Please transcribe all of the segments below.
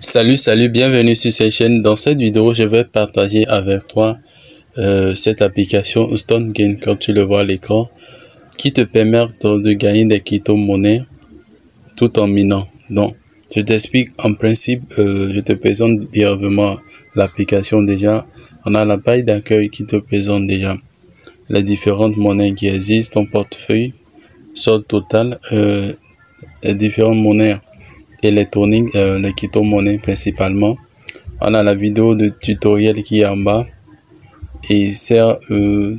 Salut, salut, bienvenue sur cette chaîne. Dans cette vidéo, je vais partager avec toi euh, cette application Stone Gain, comme tu le vois à l'écran, qui te permet de gagner des crypto-monnaies tout en minant. Donc, je t'explique en principe, euh, je te présente brièvement l'application déjà. On a la page d'accueil qui te présente déjà les différentes monnaies qui existent, ton portefeuille, solde total, euh, les différentes monnaies électronique, euh, les crypto-monnaies principalement. On a la vidéo de tutoriel qui est en bas et sert euh,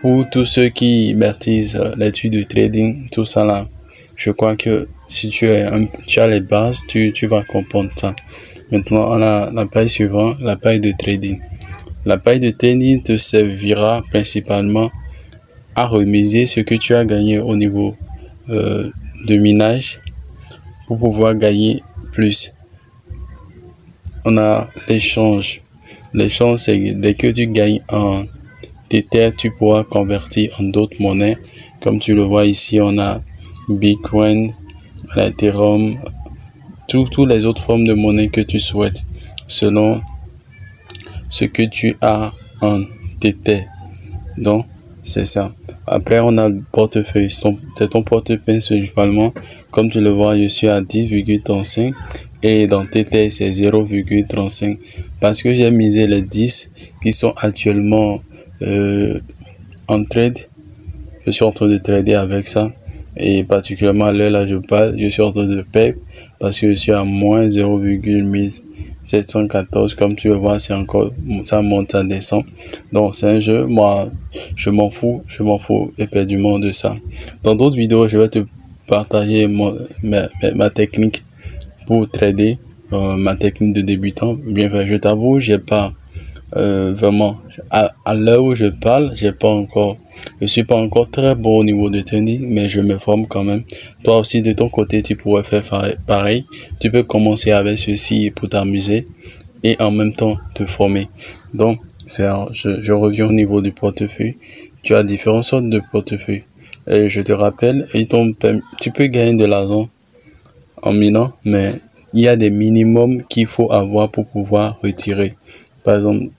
pour tous ceux qui baptisent l'étude de trading, tout ça là. Je crois que si tu, es tu as les bases, tu, tu vas comprendre ça. Maintenant, on a la page suivante, la page de trading. La page de trading te servira principalement à remiser ce que tu as gagné au niveau euh, de minage pour pouvoir gagner plus. On a l'échange. L'échange, c'est dès que tu gagnes en Tether, tu pourras convertir en d'autres monnaies. Comme tu le vois ici, on a Bitcoin, Ethereum, toutes les autres formes de monnaie que tu souhaites selon ce que tu as en Tether. Donc, c'est ça. Après, on a le portefeuille. C'est ton portefeuille principalement. Comme tu le vois, je suis à 10,35 et dans TT, c'est 0,35 parce que j'ai misé les 10 qui sont actuellement euh, en trade. Je suis en train de trader avec ça et particulièrement à l'heure là je parle, je suis en train de perdre parce que je suis à moins 0,1 714 comme tu vois c'est encore ça monte ça descend donc c'est un jeu moi je m'en fous je m'en fous éperdument de ça. Dans d'autres vidéos je vais te partager mon, ma, technique pour trader euh, ma technique de débutant. Bien fait je t'avoue j'ai pas euh, vraiment à, à l'heure où je parle j'ai pas encore je suis pas encore très bon au niveau de trading, mais je me forme quand même. Toi aussi, de ton côté, tu pourrais faire pareil. Tu peux commencer avec ceci pour t'amuser et en même temps te former. Donc, je, je reviens au niveau du portefeuille. Tu as différentes sortes de portefeuilles. Et je te rappelle, tu peux gagner de l'argent en minant, mais il y a des minimums qu'il faut avoir pour pouvoir retirer. Par exemple,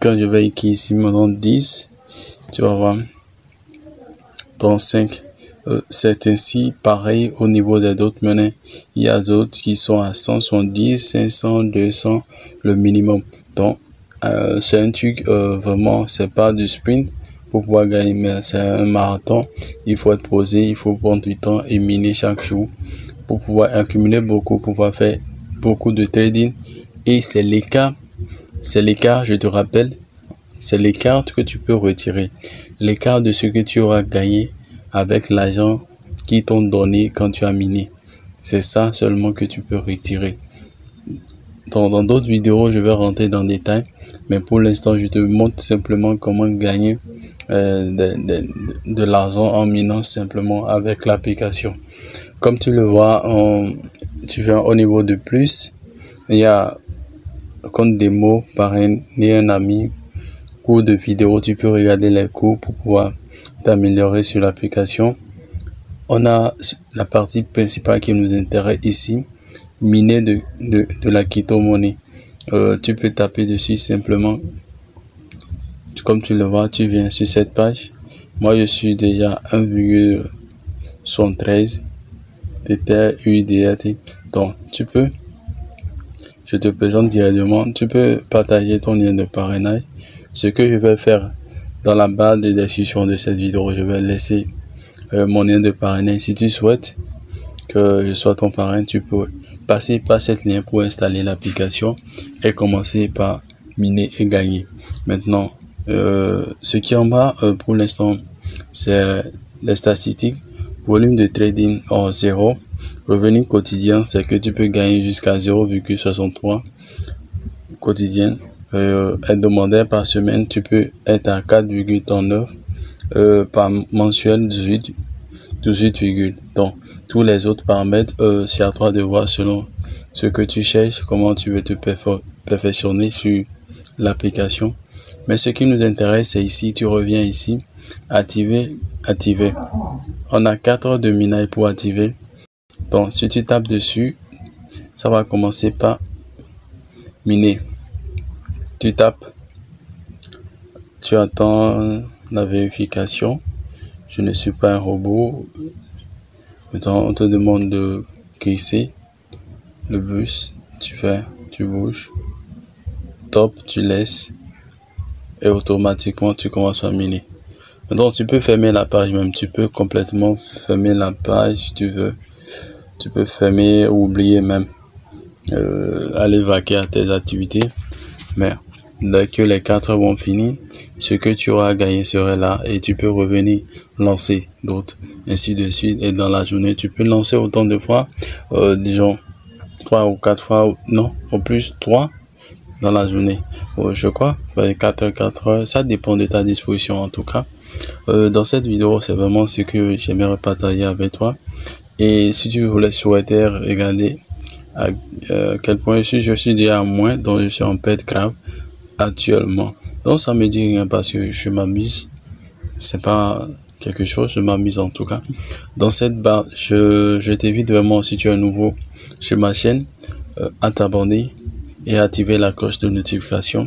quand je vais écrire ici maintenant 10, tu vas voir, dans 5, euh, c'est ainsi pareil au niveau des autres monnaies. Il y a d'autres qui sont à 170, 500, 200, le minimum. Donc, euh, c'est un truc, euh, vraiment, c'est pas du sprint pour pouvoir gagner, mais c'est un marathon. Il faut être posé, il faut prendre du temps et miner chaque jour pour pouvoir accumuler beaucoup, pour pouvoir faire beaucoup de trading. Et c'est l'écart c'est l'écart, je te rappelle, c'est l'écart que tu peux retirer. L'écart de ce que tu auras gagné avec l'argent qui t'ont donné quand tu as miné. C'est ça seulement que tu peux retirer. Dans d'autres vidéos, je vais rentrer dans le détail, mais pour l'instant, je te montre simplement comment gagner euh, de, l'argent en minant simplement avec l'application. Comme tu le vois, tu viens au niveau de plus, il y a compte démo par un, ami, cours de vidéo, tu peux regarder les cours pour pouvoir t'améliorer sur l'application. On a la partie principale qui nous intéresse ici, miner de, la Kito Money. Euh, tu peux taper dessus simplement. Comme tu le vois, tu viens sur cette page. Moi, je suis déjà 1,73 Tether UDAT. Donc, tu peux je te présente directement. Tu peux partager ton lien de parrainage. Ce que je vais faire dans la barre de description de cette vidéo, je vais laisser euh, mon lien de parrainage. Si tu souhaites que je sois ton parrain, tu peux passer par cette lien pour installer l'application et commencer par miner et gagner. Maintenant, euh, ce qui est en bas euh, pour l'instant, c'est les statistiques. Volume de trading en zéro. Revenu quotidien, c'est que tu peux gagner jusqu'à 0,63 quotidien. Euh, demandé par semaine, tu peux être à 4,39 euh, par mensuel 18 18, donc tous les autres paramètres euh, c'est à toi de voir selon ce que tu cherches comment tu veux te perfectionner sur l'application. Mais ce qui nous intéresse c'est ici tu reviens ici activer activer. On a 4 heures de minage pour activer Donc, si tu tapes dessus, ça va commencer par miner. Tu tapes, tu attends la vérification. Je ne suis pas un robot. Maintenant, on te demande de glisser le bus. Tu fais, tu bouges. Top, tu laisses. Et automatiquement, tu commences à miner. Donc, tu peux fermer la page même. Tu peux complètement fermer la page si tu veux. Tu peux fermer ou oublier même. Euh, aller vaquer à tes activités. Mais dès que les quatre vont finir, ce que tu auras gagné serait là et tu peux revenir lancer d'autres, ainsi de suite. Et dans la journée, tu peux lancer autant de fois, euh, disons, trois ou quatre fois, non, au plus trois dans la journée. Euh, je crois, 4 heures, 4 heures, ça dépend de ta disposition en tout cas. Dans cette vidéo, c'est vraiment ce que j'aimerais partager avec toi. Et si tu voulais souhaiter regarder à euh, quel point je suis, je suis déjà à moins, donc je suis en perte grave actuellement. Donc ça me dit rien parce que je m'amuse. C'est pas quelque chose, je m'amuse en tout cas. Dans cette barre, je, t'invite vraiment si tu es nouveau sur ma chaîne euh, à t'abonner et activer la cloche de notification